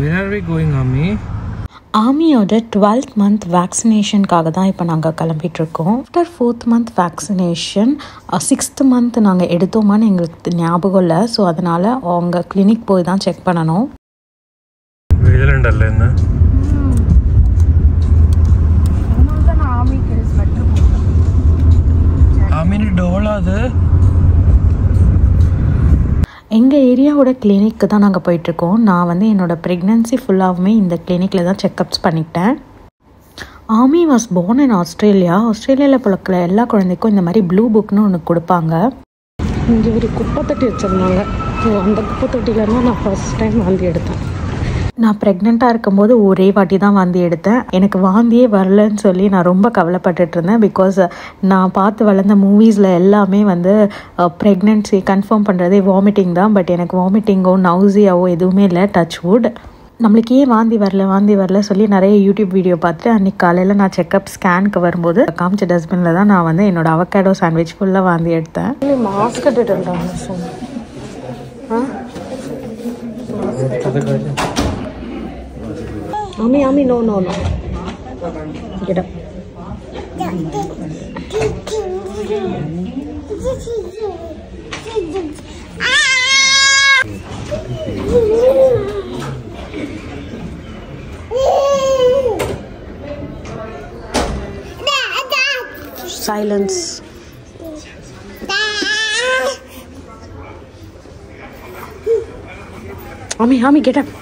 When are we going, Ami? ஆர்மியோட twelfth month வேக்சினேஷனுக்காக தான் இப்போ நாங்கள் கிளம்பிட்டுருக்கோம். After fourth month vaccination sixth month நாங்கள் எடுத்தோமான்னு எங்களுக்கு ஞாபகம் இல்லை. ஸோ அதனால் அவங்க கிளினிக் போய் தான் செக் பண்ணணும். ஆமீனு டோலாது எங்கள் ஏரியாவோட கிளினிக்கு தான் நாங்கள் போயிட்டுருக்கோம். நான் வந்து என்னோடய ப்ரெக்னென்சி ஃபுல்லாகவுமே இந்த கிளினிக்கில் தான் செக்கப்ஸ் பண்ணிக்கிட்டேன் ஆமி வாஸ் போர்ன் இன் ஆஸ்திரேலியா ஆஸ்திரேலியாவில் பிறக்கிற எல்லா குழந்தைக்கும் இந்த மாதிரி ப்ளூ புக்னு ஒன்று கொடுப்பாங்க. இங்கே ஒரு குப்பை தொட்டி வச்சுருந்தாங்க. ஸோ அந்த குப்பை தொட்டியிலேருந்து தான் நான் ஃபர்ஸ்ட் டைம் வாந்தி எடுத்தேன். நான் ப்ரெக்னெண்ட்டாக இருக்கும்போது ஒரே வாட்டி தான் வாந்தி எடுத்தேன். எனக்கு வாந்தியே வரலன்னு சொல்லி நான் ரொம்ப கவலைப்பட்டுட்டு இருந்தேன். பிகாஸ் நான் பார்த்து வளர்ந்த மூவிஸில் எல்லாமே வந்து ப்ரெக்னென்சி கன்ஃபார்ம் பண்ணுறதே வாமிட்டிங் தான். பட் எனக்கு வாமிட்டிங்கோ நவுசியாவோ எதுவுமே இல்லை. டச் வுட் நம்மளுக்கு ஏன் வாந்தி வரல வாந்தி வரல சொல்லி நிறைய யூடியூப் வீடியோ பார்த்துட்டு அன்றைக்கி காலையில் நான் செக்கப் ஸ்கேனுக்கு வரும்போது காமிச்ச டஸ்ட்பினில் தான் நான் வந்து என்னோட அவகேடோ சாண்ட்விச் ஃபுல்லாக வாந்தி எடுத்தேன். மாஸ்க் கட்டிட்டு Ami, Ami, no, no, no. Get up. Silence. Mommy, mommy, get up.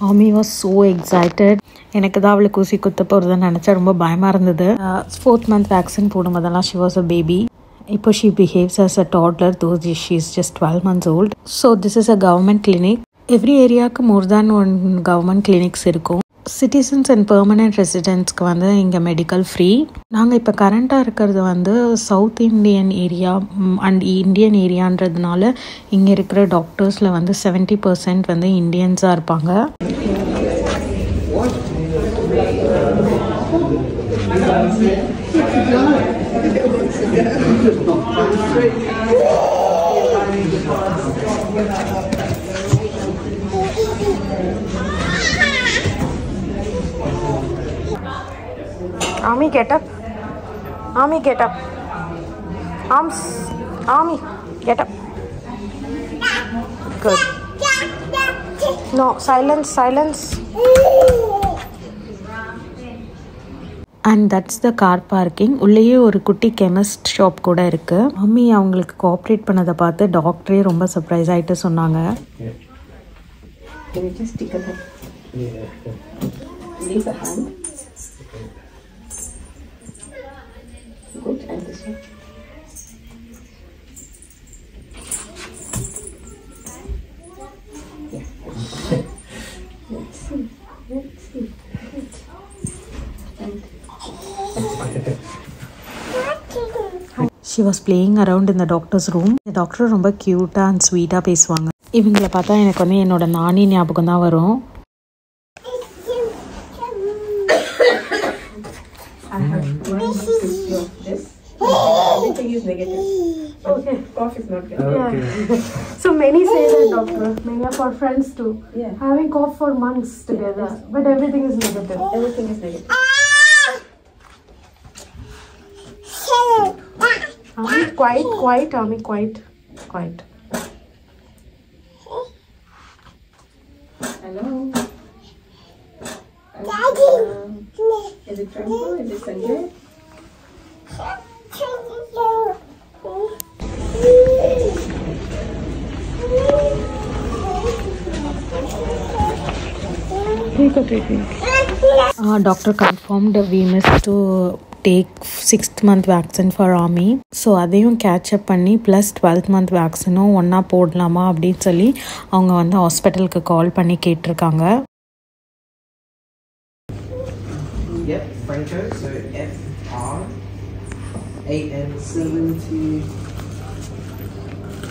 Ami was so excited எனக்கு தான் அவளுக்கு ஊசி குத்த போகிறதுன்னு நினச்சா ரொம்ப பயமாக இருந்தது. ஃபோர்த் மந்த் வேக்சின் போடும்போதெல்லாம் ஷி வாஸ் அ பேபி இப்போ she behaves as a toddler though she is just twelve months old so this is a government clinic every ஏரியாவுக்கு more than one government clinics இருக்கும் citizens and permanent ரெசிடென்ட்ஸ்க்கு வந்து இங்கே medical free நாங்கள் இப்போ கரண்ட்டாக இருக்கிறது வந்து south Indian area and Indian ஏரியான்றதுனால இங்கே இருக்கிற டாக்டர்ஸில் வந்து செவன்ட்டி பர்சன்ட் வந்து இந்தியன்ஸாக இருப்பாங்க. Ami, get up. Ami, get up. Arms. Ami, get up. Good. No, silence, silence. And that's the car parking உள்ளேயே ஒரு குட்டி கெமிஸ்ட் ஷாப் கூட இருக்குது மம்மி அவங்களுக்கு கோஆப்ரேட் பண்ணதை பார்த்து டாக்டரே ரொம்ப சர்ப்ரைஸ் ஆகிட்டு சொன்னாங்க. Can you just take a look? Leave a hand. She was playing around இந்த டாக்டர்ஸ் ரூம் இந்த டாக்டர் ரொம்ப க்யூட்டாக அண்ட் ஸ்வீட்டாக பேசுவாங்க இவங்களை பார்த்தா எனக்கு வந்து என்னோட நானி ஞாபகம் தான் வரும் I have one picture of this. Everything is negative. Okay. Cough is not good. Okay. So many say that, doctor. Many of our friends too. Yeah. Having cough for months together, but everything is negative. Everything is negative. quiet, quiet, Ami, quiet, quiet. Hello. Daddy. Uh, is it Franco? Is it Sanjay? Take a treatment. Uh, doctor confirmed we missed to take sixth month vaccine for Amy so அதையும் catch up பண்ணி plus twelfth month வேக்சினும் ஒன்றா போடலாமா அப்படின்னு சொல்லி அவங்க வந்து ஹாஸ்பிட்டலுக்கு கால் பண்ணி கேட்டிருக்காங்க Yep, Franco. So F R A N seventy.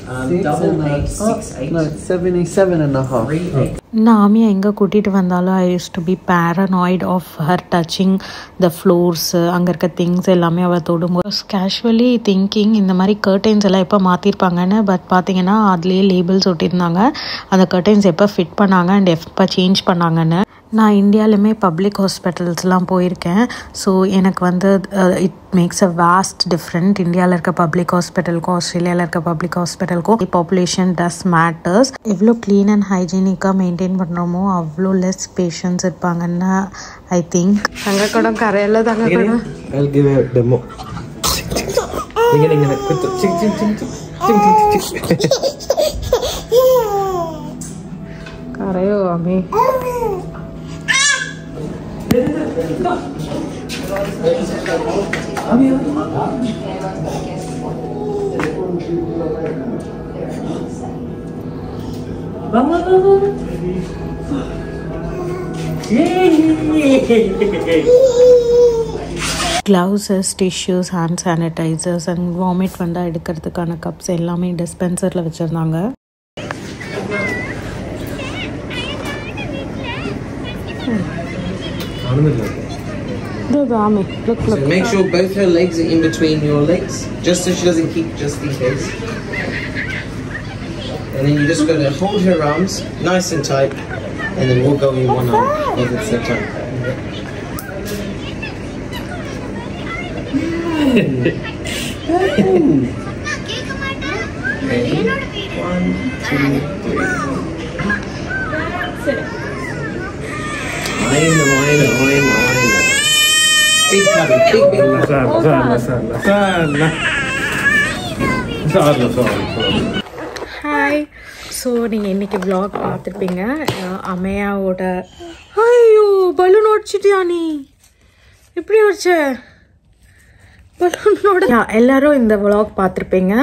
Um, Six double and a- eight six eight. No, it's 77 and a half. three eight. நான் ஆமியை எங்கே கூட்டிகிட்டு வந்தாலும் I use to be paranoid of her touching the floors அங்கே இருக்க things எல்லாமே அவள் தொடும்போது. Casually thinking இந்த மாதிரி கர்டைன்ஸ் எல்லாம் எப்போ மாற்றிருப்பாங்கன்னு பட் பார்த்தீங்கன்னா அதுலேயே லேபிள்ஸ் ஒட்டியிருந்தாங்க. அந்த கர்டைன்ஸ் எப்போ ஃபிட் பண்ணாங்க அண்ட் எப்போ சேஞ்ச் பண்ணாங்கன்னு. நான் இந்தியாலுமே பப்ளிக் ஹாஸ்பிட்டல்ஸ்லாம் போயிருக்கேன் ஸோ எனக்கு வந்து it makes a vast different இந்தியாவில் இருக்க பப்ளிக் ஹாஸ்பிட்டலுக்கும் ஆஸ்திரேலியாவில் இருக்க பப்ளிக் ஹாஸ்பிட்டலுக்கும் பாப்புலேஷன் டஸ் மேட்டர்ஸ் எவ்வளோ க்ளீன் அண்ட் ஹைஜீனிக்காக மெயின்டைன் பண்ணுறோமோ அவ்வளோ லெஸ் பேஷண்ட்ஸ் இருப்பாங்கன்னு ஐ திங்க் தங்கக்கூடம் கரையில தங்கக்கூடம் I'll give a demo. கரையோ அம்மி gloves tissues hand sanitizers and vomit வந்தால் எடுக்கிறதுக்கான கப்ஸ் எல்லாமே டிஸ்பென்சரில் வச்சுருந்தாங்க No. Look, look. So make sure both her legs are in between your legs, just so she doesn't keep just in case. And then you're just going to hold her arms nice and tight, and then we'll go in one arm at the time. One, two, three. I know. Big big Salla, salla, salla, salla. Salla, salla, hi so நீங்கள் இன்றைக்கி vlog பார்த்துருப்பீங்க அமையாவோட ஐயோ balloon உடச்சிட்டியா நீ? எப்படி உடச்ச? பலூனோட எல்லாரும் இந்த vlog பார்த்துருப்பீங்க.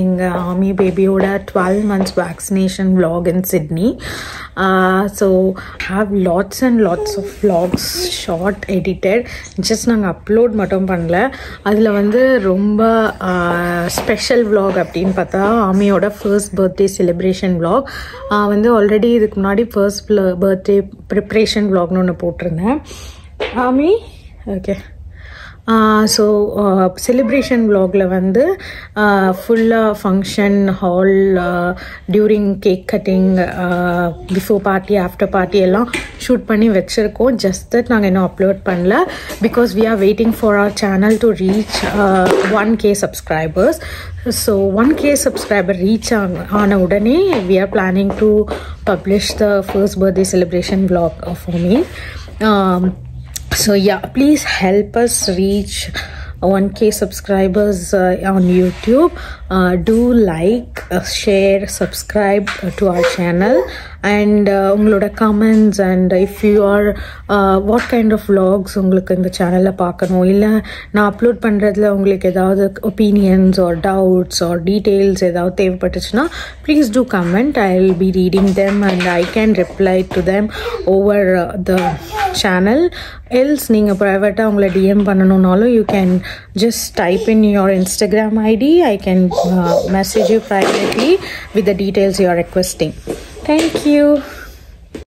எங்கள் ஆமி பேபியோட twelve months vaccination vlog in Sydney so have lots and lots of vlogs short edited just நாங்கள் அப்லோட் மட்டும் பண்ணல. அதில் வந்து ரொம்ப ஸ்பெஷல் vlog அப்படின்னு பார்த்தா ஆமியோட ஃபர்ஸ்ட் பர்த்டே செலிப்ரேஷன் vlog. வந்து ஆல்ரெடி இதுக்கு முன்னாடி ஃபர்ஸ்ட் பர்த்டே ப்ரிப்ரேஷன் vlogனு ஒன்று போட்டிருந்தேன். ஆமி ஓகே ஸோ செலிப்ரேஷன் விலாகில் வந்து ஃபுல்லாக function hall during cake cutting before party after party எல்லாம் ஷூட் பண்ணி வச்சுருக்கோம். ஜஸ்ட் தட் நாங்கள் இன்னும் அப்லோட் பண்ணல. Because we are waiting for our channel to reach one K subscribers so one K subscriber reach ஆன உடனே we are planning to publish the first birthday celebration vlog for me so yeah please help us reach 1k subscribers uh, on youtube uh, do like uh, share subscribe uh, to our channel and uh, உங்களோட comments and if you are uh, what kind of vlogs உங்களுக்கு இந்த சேனலில் பார்க்கணும் இல்லை நான் upload பண்ணுறதுல உங்களுக்கு ஏதாவது opinions or doubts or details ஏதாவது தேவைப்பட்டுச்சுன்னா please do comment I will be reading them and I can reply to them over the channel else நீங்கள் ப்ரைவேட்டாக உங்களை DM பண்ணணுன்னாலும் you can just type in your Instagram ID I can uh, message you privately with the details you are requesting. Thank you.